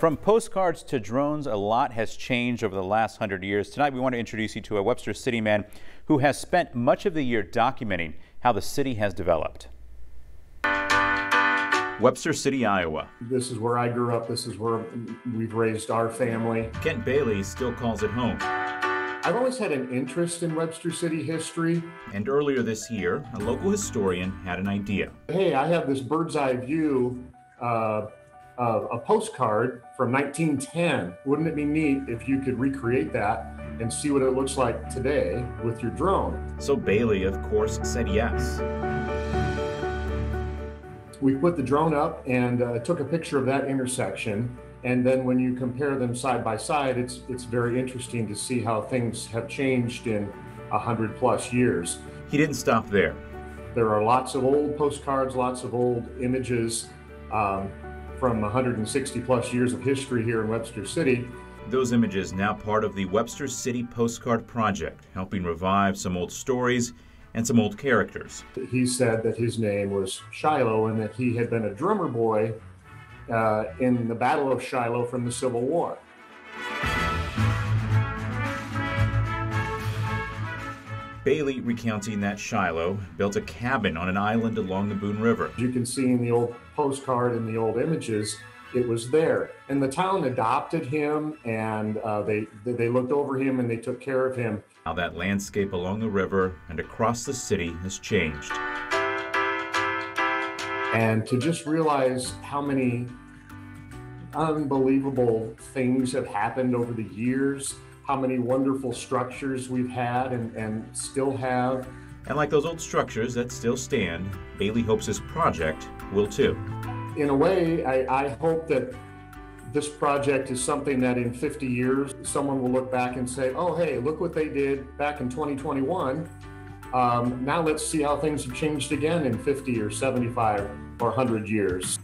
From postcards to drones, a lot has changed over the last hundred years. Tonight, we want to introduce you to a Webster City man who has spent much of the year documenting how the city has developed. Webster City, Iowa. This is where I grew up. This is where we've raised our family. Kent Bailey still calls it home. I've always had an interest in Webster City history. And earlier this year, a local historian had an idea. Hey, I have this bird's eye view uh, of a postcard from 1910. Wouldn't it be neat if you could recreate that and see what it looks like today with your drone? So Bailey, of course, said yes. We put the drone up and uh, took a picture of that intersection and then when you compare them side by side, it's it's very interesting to see how things have changed in a hundred plus years. He didn't stop there. There are lots of old postcards, lots of old images um, from 160 plus years of history here in Webster City. Those images now part of the Webster City Postcard Project, helping revive some old stories and some old characters. He said that his name was Shiloh and that he had been a drummer boy uh, in the Battle of Shiloh from the Civil War. Bailey recounting that Shiloh built a cabin on an island along the Boone River. You can see in the old postcard and the old images, it was there. And the town adopted him and uh, they, they looked over him and they took care of him. How that landscape along the river and across the city has changed. And to just realize how many unbelievable things have happened over the years, how many wonderful structures we've had and, and still have. And like those old structures that still stand, Bailey hopes his project will too. In a way, I, I hope that this project is something that in 50 years, someone will look back and say, oh, hey, look what they did back in 2021. Um, now let's see how things have changed again in 50 or 75 or 100 years.